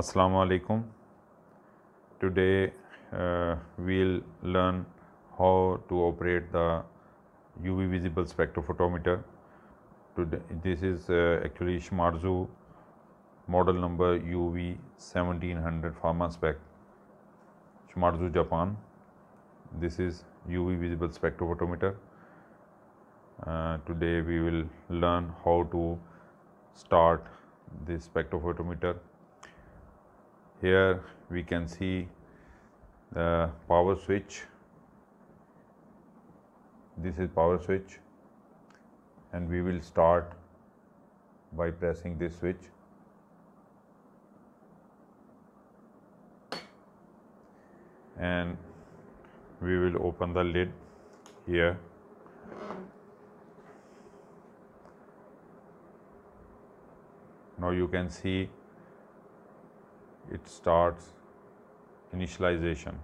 Assalamu alaikum. Today uh, we'll learn how to operate the UV visible spectrophotometer. Today, this is uh, actually Shimadzu model number UV 1700 Pharmaspec, Shimadzu, Japan. This is UV visible spectrophotometer. Uh, today we will learn how to start this spectrophotometer here we can see the power switch. This is power switch. And we will start by pressing this switch. And we will open the lid here. Now you can see it starts initialization.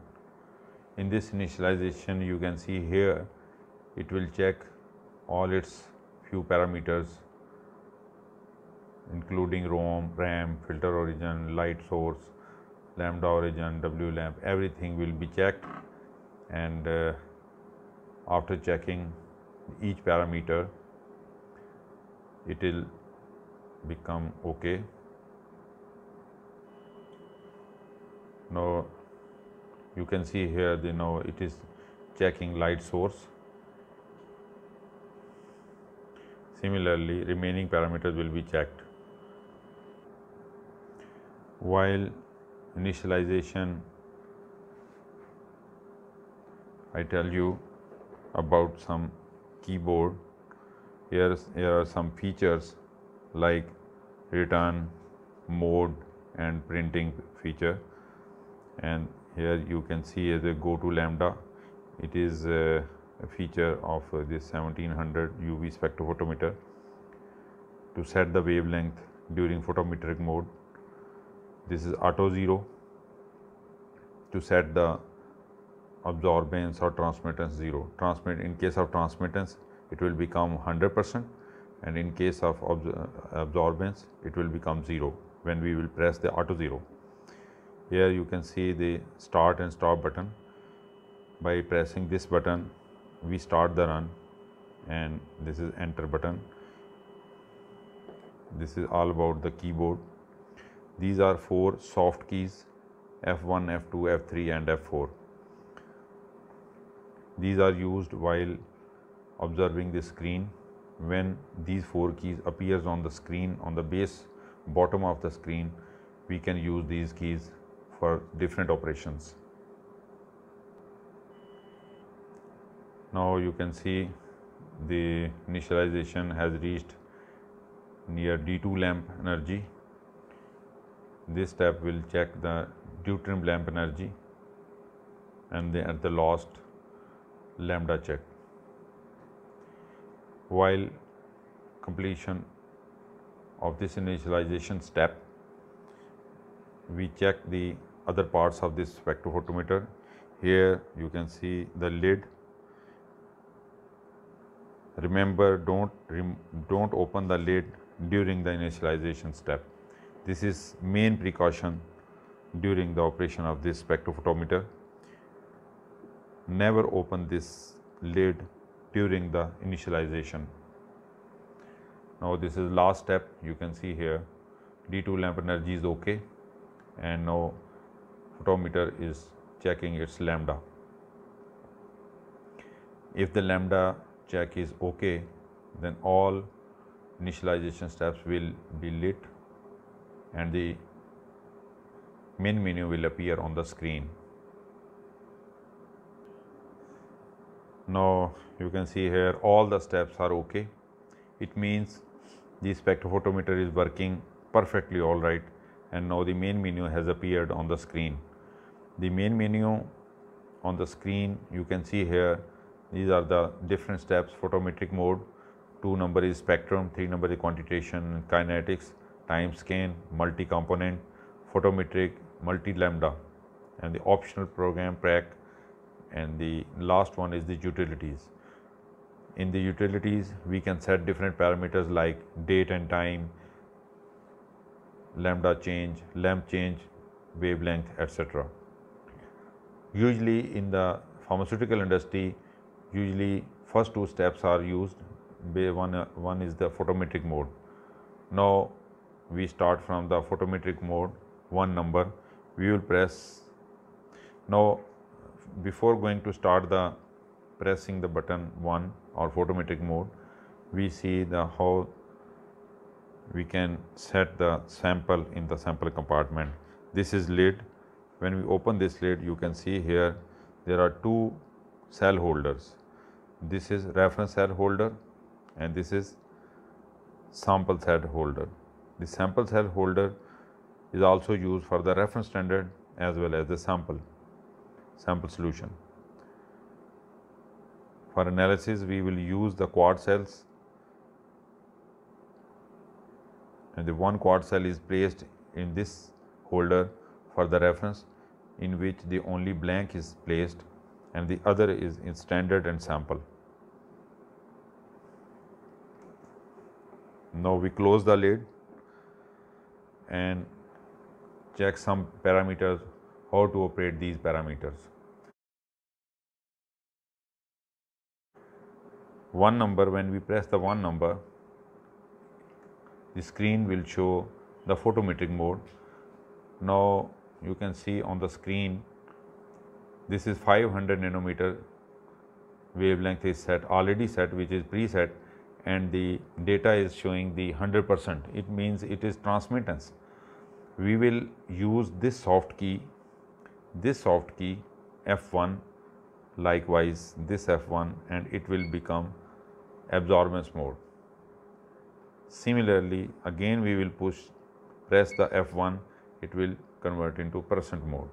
In this initialization you can see here it will check all its few parameters including ROM, RAM, filter origin, light source, lambda origin, W lamp, everything will be checked and uh, after checking each parameter it will become okay now you can see here the now it is checking light source. Similarly remaining parameters will be checked. While initialization I tell you about some keyboard. Here here are some features like return mode and printing feature and here you can see as a go to lambda it is a feature of uh, this 1700 UV spectrophotometer to set the wavelength during photometric mode. This is auto zero to set the absorbance or transmittance zero. Transmit in case of transmittance it will become 100 percent and in case of uh, absorbance it will become zero when we will press the auto zero here you can see the start and stop button. By pressing this button we start the run and this is enter button. This is all about the keyboard. These are four soft keys F1 F2 F3 and F4 these are used while observing the screen. When these four keys appears on the screen on the base bottom of the screen we can use these keys for different operations. Now you can see the initialization has reached near D2 lamp energy. This step will check the deuterium lamp energy and then at the last lambda check. While completion of this initialization step, we check the other parts of this spectrophotometer. Here you can see the lid. Remember don't, rem don't open the lid during the initialization step. This is main precaution during the operation of this spectrophotometer. Never open this lid during the initialization. Now this is last step you can see here D2 lamp energy is okay and now photometer is checking its lambda. If the lambda check is okay, then all initialization steps will be lit and the main menu will appear on the screen. Now you can see here all the steps are okay. It means the spectrophotometer is working perfectly all right and now the main menu has appeared on the screen. The main menu on the screen you can see here these are the different steps photometric mode 2 number is spectrum 3 number is quantitation kinetics time scan multi component photometric multi lambda and the optional program prac and the last one is the utilities in the utilities we can set different parameters like date and time lambda change, lamp change, wavelength, etc. Usually in the pharmaceutical industry, usually first two steps are used. One, one is the photometric mode. Now we start from the photometric mode, one number. We will press. Now before going to start the pressing the button 1 or photometric mode, we see the how we can set the sample in the sample compartment. This is lid. When we open this lid, you can see here there are two cell holders. This is reference cell holder and this is sample cell holder. The sample cell holder is also used for the reference standard as well as the sample, sample solution. For analysis, we will use the quartz cells and the one quartz cell is placed in this holder for the reference in which the only blank is placed and the other is in standard and sample. Now we close the lid and check some parameters how to operate these parameters. One number when we press the one number the screen will show the photometric mode. Now you can see on the screen this is 500 nanometer wavelength is set already set which is preset and the data is showing the 100 percent it means it is transmittance. We will use this soft key this soft key F1 likewise this F1 and it will become absorbance mode. Similarly, again we will push press the F1 it will convert into percent mode.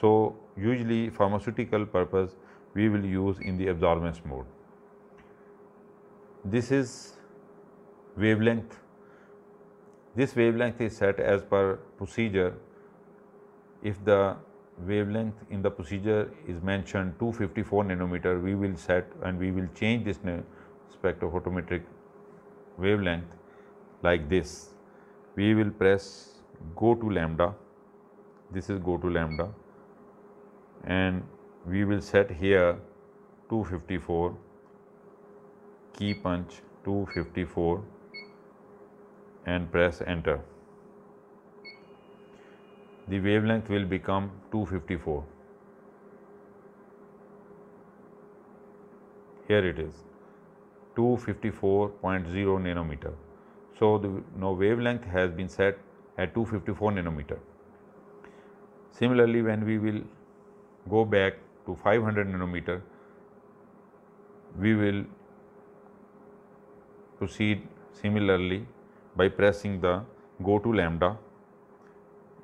So, usually pharmaceutical purpose we will use in the absorbance mode. This is wavelength. This wavelength is set as per procedure. If the wavelength in the procedure is mentioned 254 nanometer, we will set and we will change this spectrophotometric wavelength like this. We will press go to lambda, this is go to lambda and we will set here 254 key punch 254 and press enter. The wavelength will become 254. Here it is. 254.0 nanometer. So, the now wavelength has been set at 254 nanometer. Similarly, when we will go back to 500 nanometer, we will proceed similarly by pressing the go to lambda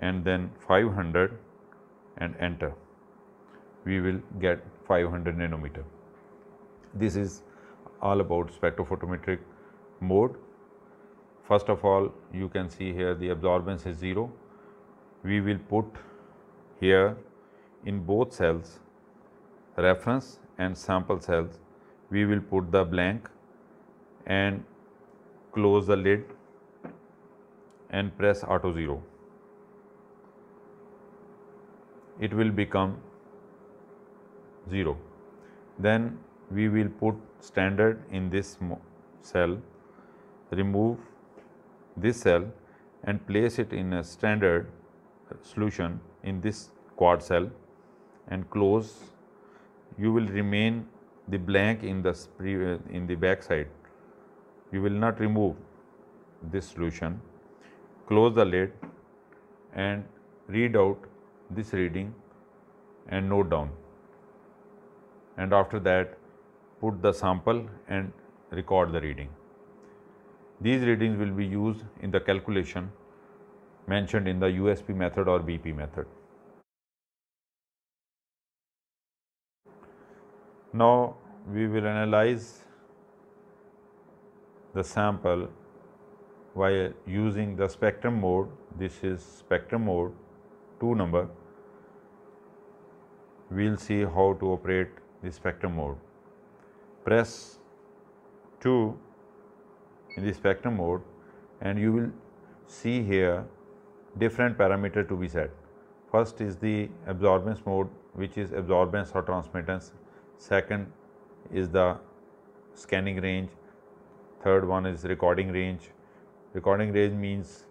and then 500 and enter. We will get 500 nanometer. This is all about spectrophotometric mode. First of all, you can see here the absorbance is 0. We will put here in both cells reference and sample cells, we will put the blank and close the lid and press auto 0. It will become 0. Then we will put standard in this cell, remove this cell and place it in a standard solution in this quartz cell and close you will remain the blank in the uh, in the back side. You will not remove this solution. Close the lid and read out this reading and note down. And after that put the sample and record the reading. These readings will be used in the calculation mentioned in the USP method or BP method. Now, we will analyze the sample while using the spectrum mode. This is spectrum mode 2 number. We will see how to operate the spectrum mode press 2 in the spectrum mode and you will see here different parameter to be set. First is the absorbance mode which is absorbance or transmittance. Second is the scanning range. Third one is recording range. Recording range means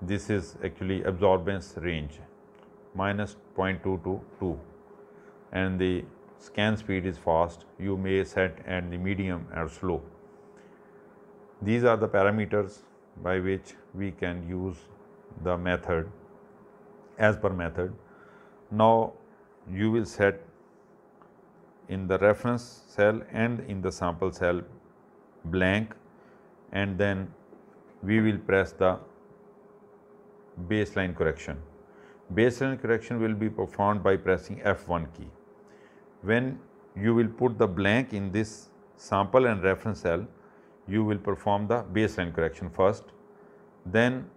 this is actually absorbance range minus 0.2 to 2 and the scan speed is fast you may set at the medium or slow these are the parameters by which we can use the method as per method now you will set in the reference cell and in the sample cell blank and then we will press the baseline correction. Baseline correction will be performed by pressing F1 key. When you will put the blank in this sample and reference cell, you will perform the baseline correction first. Then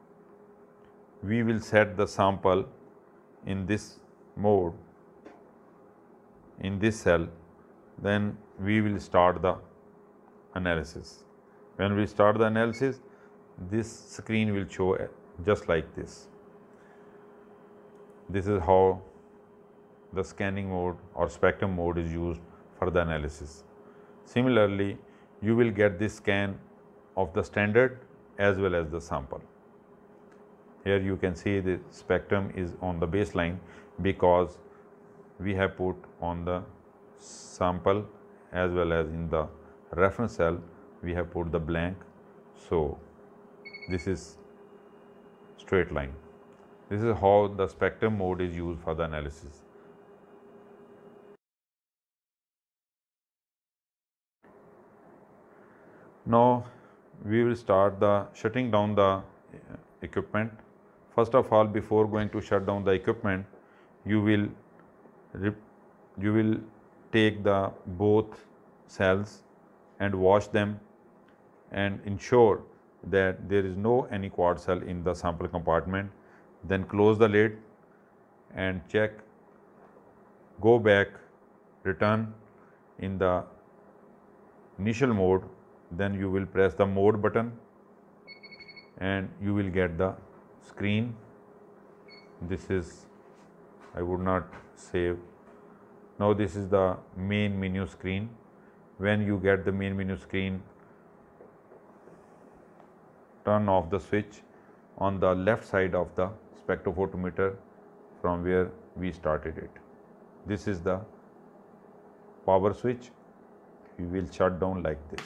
we will set the sample in this mode in this cell then we will start the analysis. When we start the analysis this screen will show just like this. This is how the scanning mode or spectrum mode is used for the analysis. Similarly, you will get this scan of the standard as well as the sample. Here you can see the spectrum is on the baseline because we have put on the sample as well as in the reference cell we have put the blank. So, this is straight line. This is how the spectrum mode is used for the analysis. Now, we will start the shutting down the equipment. First of all, before going to shut down the equipment, you will you will take the both cells and wash them and ensure that there is no any quartz cell in the sample compartment then close the lid and check go back return in the initial mode then you will press the mode button and you will get the screen this is I would not save now this is the main menu screen when you get the main menu screen turn off the switch on the left side of the spectrophotometer from where we started it. This is the power switch. We will shut down like this.